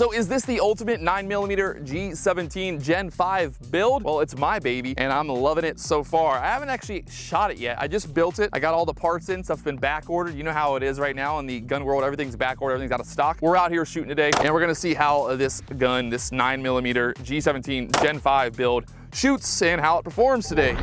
So is this the ultimate 9mm G17 Gen 5 build? Well, it's my baby and I'm loving it so far. I haven't actually shot it yet. I just built it. I got all the parts in, stuff's been back ordered. You know how it is right now in the gun world, everything's back ordered, everything's out of stock. We're out here shooting today and we're gonna see how this gun, this 9mm G17 Gen 5 build shoots and how it performs today.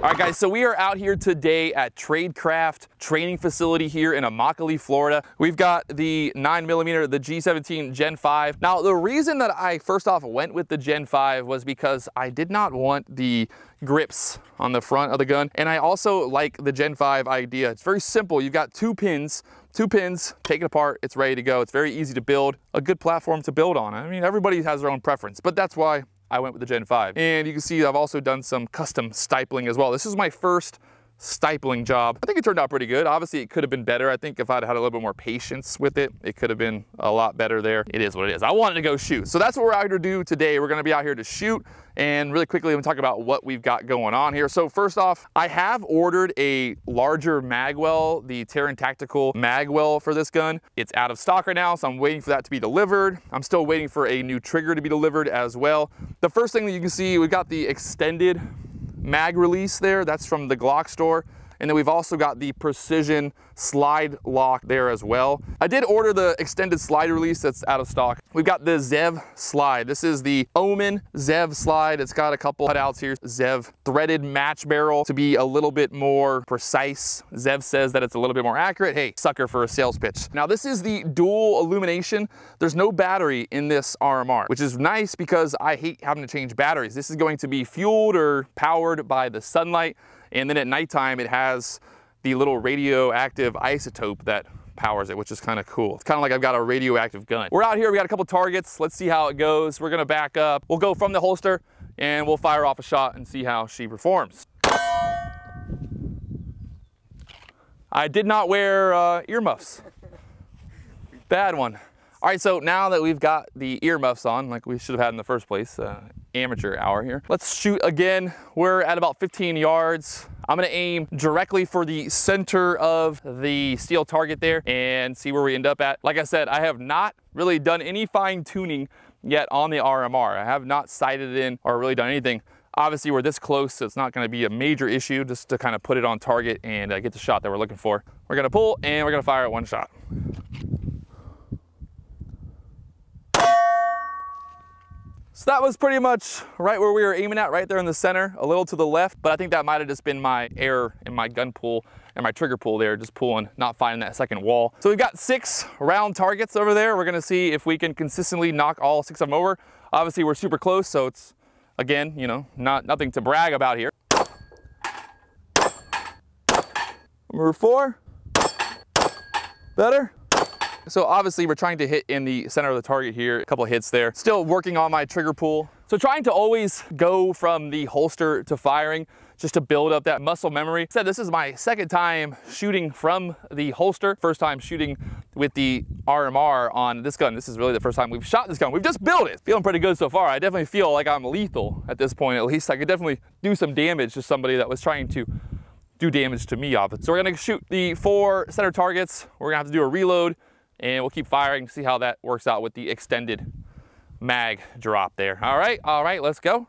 All right, guys, so we are out here today at Tradecraft training facility here in Immokalee, Florida. We've got the 9mm, the G17 Gen 5. Now, the reason that I first off went with the Gen 5 was because I did not want the grips on the front of the gun. And I also like the Gen 5 idea. It's very simple. You've got two pins, two pins, take it apart, it's ready to go. It's very easy to build, a good platform to build on. I mean, everybody has their own preference, but that's why I went with the Gen 5. And you can see I've also done some custom stippling as well. This is my first stippling job. I think it turned out pretty good. Obviously, it could have been better. I think if I'd had a little bit more patience with it, it could have been a lot better there. It is what it is. I wanted to go shoot. So that's what we're out here to do today. We're gonna be out here to shoot and really quickly, talk about what we've got going on here. So first off, I have ordered a larger magwell, the Taran Tactical magwell for this gun. It's out of stock right now, so I'm waiting for that to be delivered. I'm still waiting for a new trigger to be delivered as well. The first thing that you can see, we've got the extended mag release there. That's from the Glock store. And then we've also got the precision slide lock there as well. I did order the extended slide release that's out of stock. We've got the Zev slide. This is the Omen Zev slide. It's got a couple cutouts here. Zev threaded match barrel to be a little bit more precise. Zev says that it's a little bit more accurate. Hey, sucker for a sales pitch. Now this is the dual illumination. There's no battery in this RMR, which is nice because I hate having to change batteries. This is going to be fueled or powered by the sunlight. And then at nighttime, it has the little radioactive isotope that powers it, which is kind of cool. It's kind of like I've got a radioactive gun. We're out here, we got a couple targets. Let's see how it goes. We're gonna back up. We'll go from the holster and we'll fire off a shot and see how she performs. I did not wear uh, earmuffs. Bad one. All right, so now that we've got the earmuffs on, like we should have had in the first place, uh, amateur hour here. Let's shoot again. We're at about 15 yards. I'm gonna aim directly for the center of the steel target there and see where we end up at. Like I said, I have not really done any fine tuning yet on the RMR. I have not sighted in or really done anything. Obviously we're this close, so it's not gonna be a major issue just to kind of put it on target and uh, get the shot that we're looking for. We're gonna pull and we're gonna fire at one shot. So that was pretty much right where we were aiming at, right there in the center, a little to the left, but I think that might have just been my error in my gun pull and my trigger pull there, just pulling, not finding that second wall. So we've got six round targets over there. We're gonna see if we can consistently knock all six of them over. Obviously we're super close, so it's, again, you know, not nothing to brag about here. Number four, better. So obviously we're trying to hit in the center of the target here, a couple hits there. Still working on my trigger pull. So trying to always go from the holster to firing just to build up that muscle memory. Said this is my second time shooting from the holster. First time shooting with the RMR on this gun. This is really the first time we've shot this gun. We've just built it. Feeling pretty good so far. I definitely feel like I'm lethal at this point. At least I could definitely do some damage to somebody that was trying to do damage to me off it. So we're gonna shoot the four center targets. We're gonna have to do a reload and we'll keep firing, to see how that works out with the extended mag drop there. All right, all right, let's go.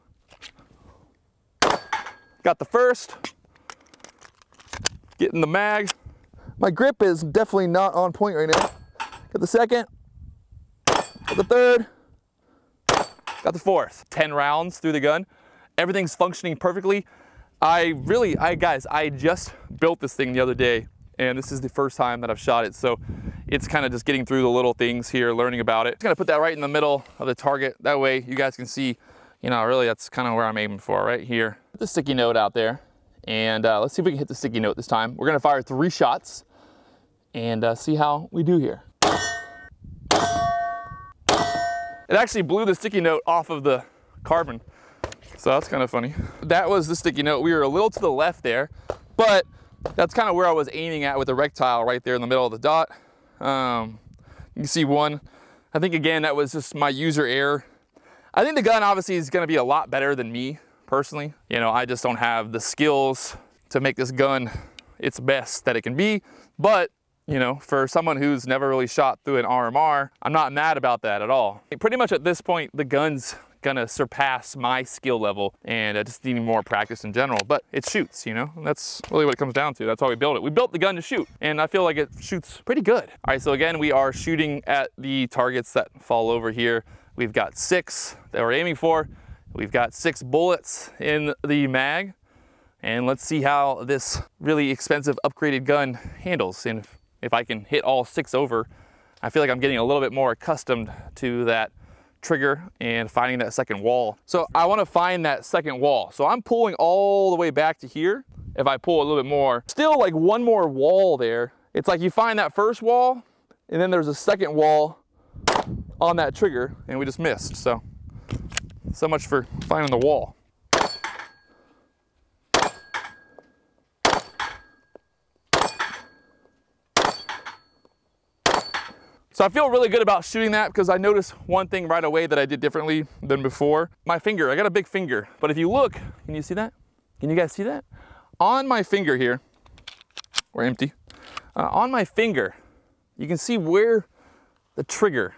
Got the first, getting the mag. My grip is definitely not on point right now. Got the second, got the third, got the fourth. 10 rounds through the gun. Everything's functioning perfectly. I really, I guys, I just built this thing the other day and this is the first time that I've shot it. So it's kind of just getting through the little things here, learning about it. I'm gonna put that right in the middle of the target. That way you guys can see, you know, really that's kind of where I'm aiming for, right here. Put the sticky note out there. And uh, let's see if we can hit the sticky note this time. We're gonna fire three shots and uh, see how we do here. It actually blew the sticky note off of the carbon. So that's kind of funny. That was the sticky note. We were a little to the left there, but that's kind of where I was aiming at with the rectile right there in the middle of the dot. Um, you can see one. I think again, that was just my user error. I think the gun obviously is gonna be a lot better than me personally. You know, I just don't have the skills to make this gun its best that it can be, but you know, for someone who's never really shot through an RMR, I'm not mad about that at all. Pretty much at this point, the gun's gonna surpass my skill level and just needing more practice in general. But it shoots, you know, that's really what it comes down to. That's why we built it. We built the gun to shoot and I feel like it shoots pretty good. All right, so again, we are shooting at the targets that fall over here. We've got six that we're aiming for. We've got six bullets in the mag. And let's see how this really expensive upgraded gun handles. And if I can hit all six over, I feel like I'm getting a little bit more accustomed to that trigger and finding that second wall. So I wanna find that second wall. So I'm pulling all the way back to here. If I pull a little bit more, still like one more wall there. It's like you find that first wall and then there's a second wall on that trigger and we just missed. So, so much for finding the wall. So I feel really good about shooting that because I noticed one thing right away that I did differently than before. My finger, I got a big finger, but if you look, can you see that? Can you guys see that? On my finger here, we're empty. Uh, on my finger, you can see where the trigger,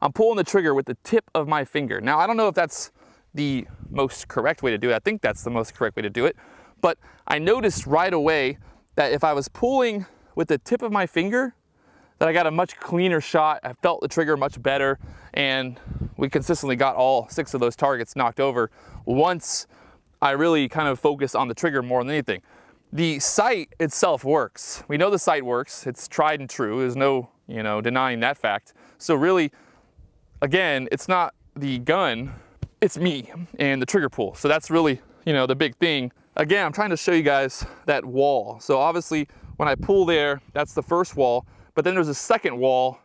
I'm pulling the trigger with the tip of my finger. Now, I don't know if that's the most correct way to do it. I think that's the most correct way to do it. But I noticed right away that if I was pulling with the tip of my finger, that I got a much cleaner shot. I felt the trigger much better and we consistently got all six of those targets knocked over once I really kind of focused on the trigger more than anything. The sight itself works. We know the sight works. It's tried and true. There's no, you know, denying that fact. So really, again, it's not the gun, it's me and the trigger pull. So that's really, you know, the big thing. Again, I'm trying to show you guys that wall. So obviously when I pull there, that's the first wall. But then there's a second wall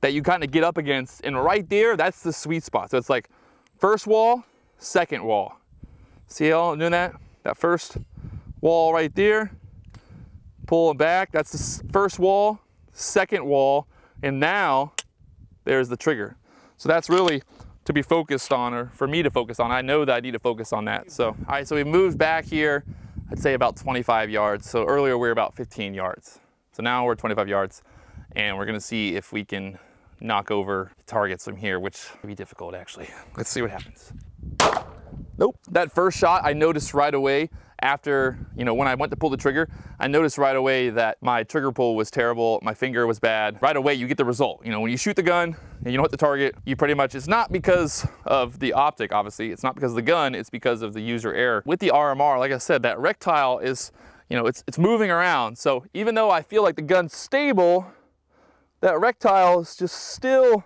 that you kind of get up against. And right there, that's the sweet spot. So it's like first wall, second wall. See how I'm doing that? That first wall right there, pulling back. That's the first wall, second wall, and now there's the trigger. So that's really to be focused on, or for me to focus on. I know that I need to focus on that. So, all right, so we moved back here, I'd say about 25 yards. So earlier we were about 15 yards. So now we're 25 yards and we're gonna see if we can knock over targets from here, which will be difficult actually. Let's see what happens. Nope, that first shot I noticed right away after, you know, when I went to pull the trigger, I noticed right away that my trigger pull was terrible, my finger was bad. Right away, you get the result. You know, when you shoot the gun and you don't hit the target, you pretty much, it's not because of the optic, obviously. It's not because of the gun, it's because of the user error. With the RMR, like I said, that rectile is you know, it's, it's moving around. So even though I feel like the gun's stable, that rectile is just still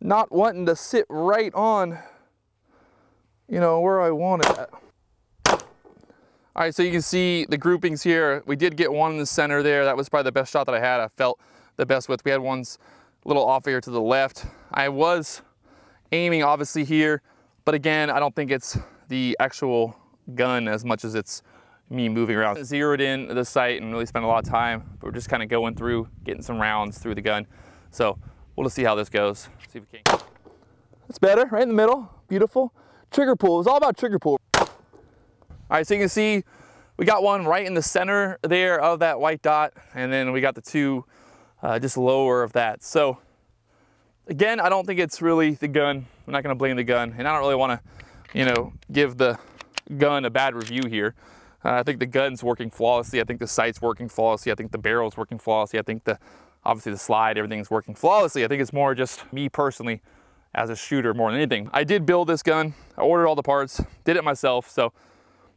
not wanting to sit right on, you know, where I want it at. All right, so you can see the groupings here. We did get one in the center there. That was probably the best shot that I had. I felt the best with. We had ones a little off here to the left. I was aiming obviously here, but again, I don't think it's the actual gun as much as it's me moving around. Zeroed in the sight and really spent a lot of time, but we're just kind of going through, getting some rounds through the gun. So we'll just see how this goes. See if we can. That's better, right in the middle. Beautiful. Trigger pull, it's all about trigger pull. All right, so you can see we got one right in the center there of that white dot, and then we got the two uh, just lower of that. So again, I don't think it's really the gun. I'm not gonna blame the gun, and I don't really wanna, you know, give the gun a bad review here. Uh, I think the gun's working flawlessly. I think the sight's working flawlessly. I think the barrel's working flawlessly. I think the obviously the slide, everything's working flawlessly. I think it's more just me personally as a shooter more than anything. I did build this gun. I ordered all the parts, did it myself. So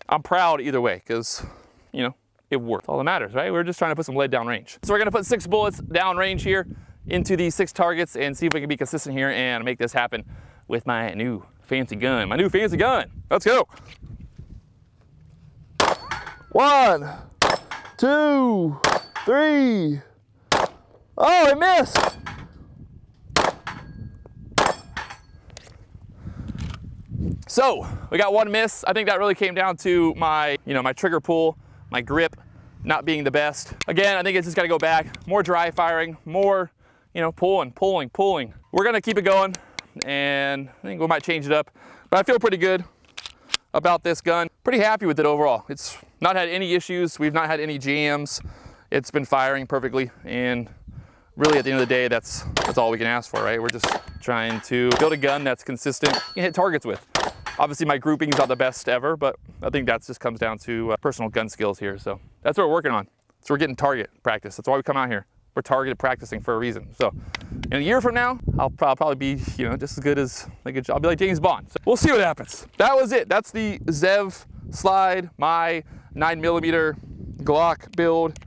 I'm proud either way because, you know, it worked. All that matters, right? We're just trying to put some lead down range. So we're gonna put six bullets down range here into these six targets and see if we can be consistent here and make this happen with my new fancy gun. My new fancy gun. Let's go. One, two, three. Oh, I missed. So we got one miss. I think that really came down to my, you know, my trigger pull, my grip not being the best. Again, I think it's just gotta go back. More dry firing, more, you know, pulling, pulling, pulling. We're gonna keep it going and I think we might change it up. But I feel pretty good about this gun. Pretty happy with it overall. It's not had any issues. We've not had any jams. it's been firing perfectly and really at the end of the day, that's, that's all we can ask for, right? We're just trying to build a gun that's consistent and hit targets with. Obviously my grouping's not the best ever, but I think that just comes down to uh, personal gun skills here. So that's what we're working on. So we're getting target practice. That's why we come out here. We're targeted practicing for a reason. So in a year from now, I'll probably be, you know, just as good as, like a, I'll be like James Bond. So we'll see what happens. That was it. That's the Zev slide, my nine millimeter Glock build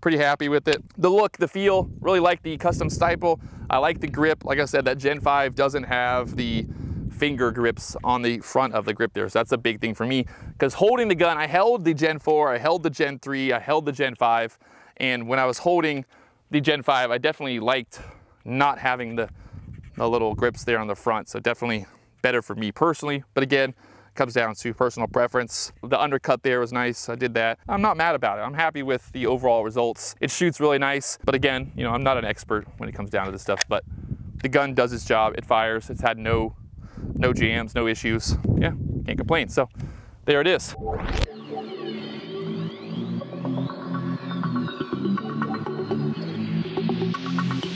pretty happy with it. The look, the feel, really like the custom stipple. I like the grip. Like I said, that Gen 5 doesn't have the finger grips on the front of the grip there. So that's a big thing for me because holding the gun, I held the Gen 4, I held the Gen 3, I held the Gen 5. And when I was holding the Gen 5, I definitely liked not having the, the little grips there on the front. So definitely better for me personally. But again, comes down to personal preference. The undercut there was nice, I did that. I'm not mad about it. I'm happy with the overall results. It shoots really nice, but again, you know, I'm not an expert when it comes down to this stuff, but the gun does its job, it fires, it's had no, no jams, no issues. Yeah, can't complain. So there it is.